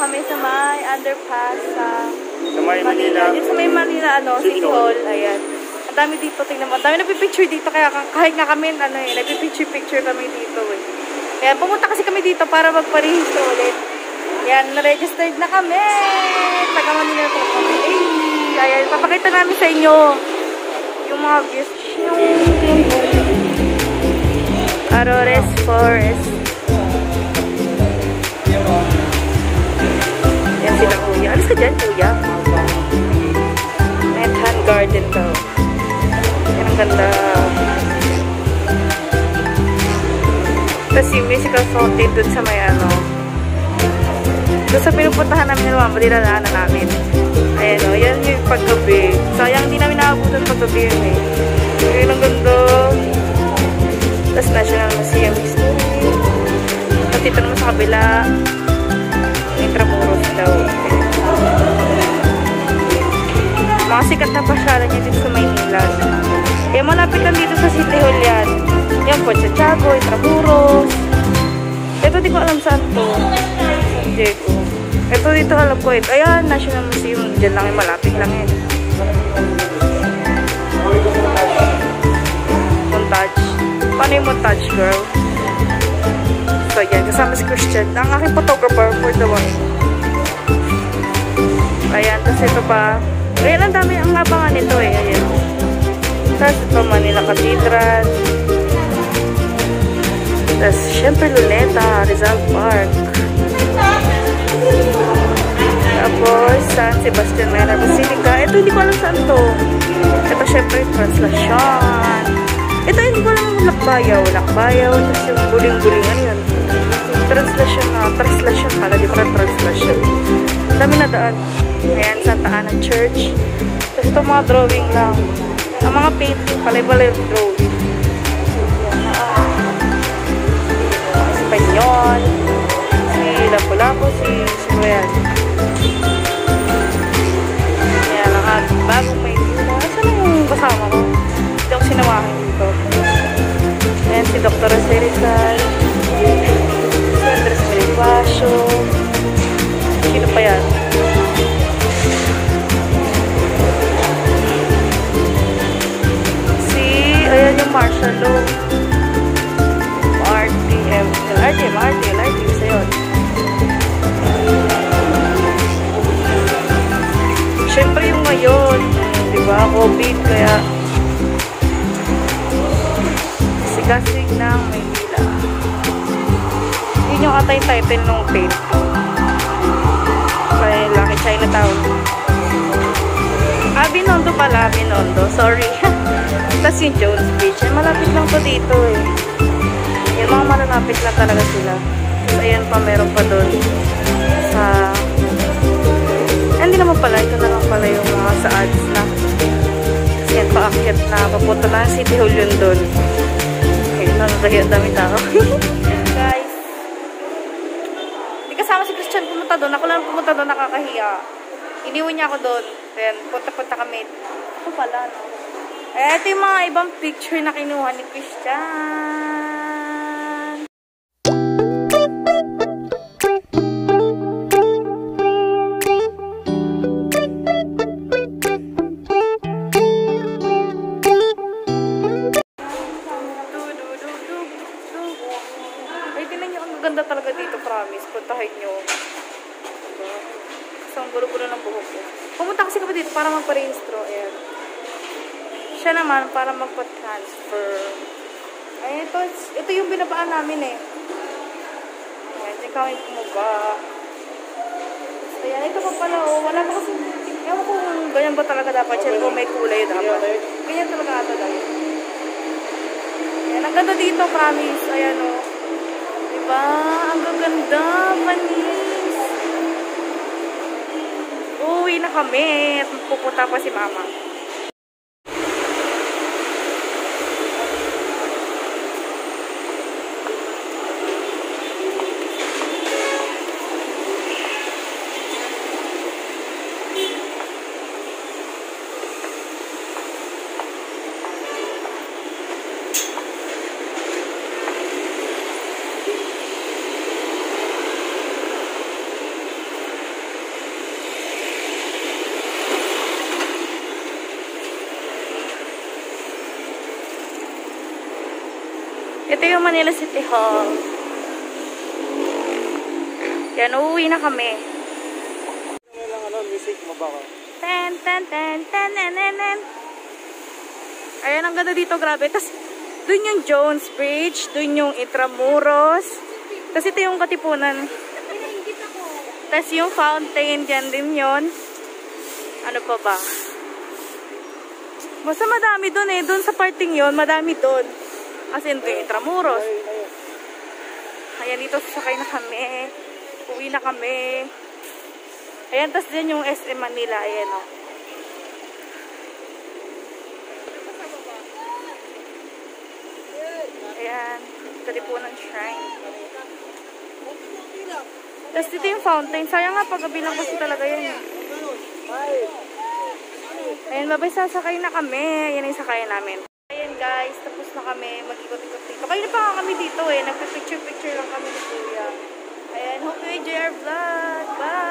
kami sa may underpass sa sa may Manila. Manila. Sa may Manila, ano, City Hall. Ayan. Ang dami dito, tingnan mo. Ang dami nagpipicture dito. Kaya kahit nga kami, ano eh, nagpipicture-picture kami dito eh. Kaya pumunta kasi kami dito para magparehistro ulit. Ayan, na-registered na kami. Taga Manila po kami. Eh, ayan, papakita namin sa inyo yung mga views. Yung... Arores Forest. Ka dyan, kuya. Nethan Garden daw. Yan ang ganda. Tapos yung musical fountain dun sa may ano. Doon sa pinupuntahan namin ng mama, dinadaanan namin. Ayan o, yan yung paggabi. Sayang hindi namin nakabutan paggabi yun eh. Ayun ang ganda. Tapos National Museum History. At dito naman sa kabila, Intramuros daw. Mga sikat na pasyalan dito sa Maynila. Kaya malapit lang dito sa City Hall yan. Yan po, sa Tiago, Intramuros. Ito di ko alam saan to. Hindi ko. Ito dito alam ko ito. Ayan, National Museum. Diyan lang yung malapit lang yan. Montage. Paano yung montage, girl? So, yan. Kasama si Christian. Ang aking photographer for the one. Ayan. Tapos ito pa. Ayan, ang dami ang abangan nito eh. Ayan. Tapos ito, Manila Cathedral. Tapos, syempre, Luneta, Rizal Park. Tapos, San Sebastian Mena Basilica. Ito, hindi ko alam saan to. Ito, syempre, Translation. Ito, hindi ko alam yung Lakbayaw. Lakbayaw. Tapos yung guling-guling. Ano yun? Translation na. Translation pala. Di ba translation? Dami na daan. Ayan, Santa Ana Church. Tapos ito, mga drawing lang. Ang mga painting pala. Pala yung drawing. Espanyol. Si Lapu-Lapu. Si Sinoyan. Ayan, ang bagong may dito. Saan yung kasama ko? Hindi ako sinamahan dito. Ayan, si Dr. Si Siyempre yung ngayon, di ba? COVID, kaya sigasig ng Maynila. Yun yung ata yung title ng paint. Kaya Lucky Chinatown. Ah, Binondo pala, Binondo. Sorry. Tapos yung Jones Beach. Ay, malapit lang to dito eh. Yung mga malalapit lang talaga sila. Tapos ayan pa, meron pa doon. Sa... Hindi naman pala. Ito pala yung mga sa ads na. Kasi yan, paakyat na. Papunta na City Hall yun doon. Ayun, nakakaya dami tao. Guys. Hindi kasama si Christian pumunta doon. Ako lang pumunta doon, nakakahiya. Iniwan niya ako doon. Then, punta-punta kami. Ito pala, no? Eh, ito yung mga ibang picture na kinuha ni Christian. Tinan niyo, ang ganda talaga dito, promise. Puntahin niyo. Diba? Isang gulo-gulo ng buhok ko. Pumunta kasi kami dito para magpa-reinstro. Ayan. Siya naman para magpa-transfer. Ay, ito, ito yung binabaan namin eh. Ayan, dyan kami bumaba. Ayan, ito pa pala oh. Wala pa kasi, ewan ko kung ganyan ba talaga dapat siya. Kung may kulay dapat. Ganyan talaga ata dapat. Ayan, ang ganda dito, promise. Ayan oh. Diba? Ang gaganda, panis. Uwi na kami. At pupunta pa si mama. Ito yung Manila City Hall. Yan, uuwi na kami. Ano lang ano, music mo? Ten, ten, ten, ten, ten, ten, ten. Ayan, ang ganda dito, grabe. Tapos, dun yung Jones Bridge, dun yung Intramuros. Tapos ito yung Katipunan. Tapos yung fountain, dyan din yon. Ano pa ba? Basta madami dun eh. Dun sa parting yon madami dun. As in, dun yung Intramuros. Ayan, dito sasakay na kami. Uwi na kami. Ayan, tas din yung SM Manila. Ayan, o. Ayan. Kalipunan Shrine. Tapos dito yung fountain. Sayang nga, paggabi lang kasi talaga yan. Ayan, babay sasakay na kami. Ayan yung sakay namin. Ayan guys, tapos na kami mag-ikot-ikot dito. Kaya pa nga kami dito eh. Nagpipicture-picture lang kami ni Kuya. Ayan, hope you enjoy our vlog. Bye!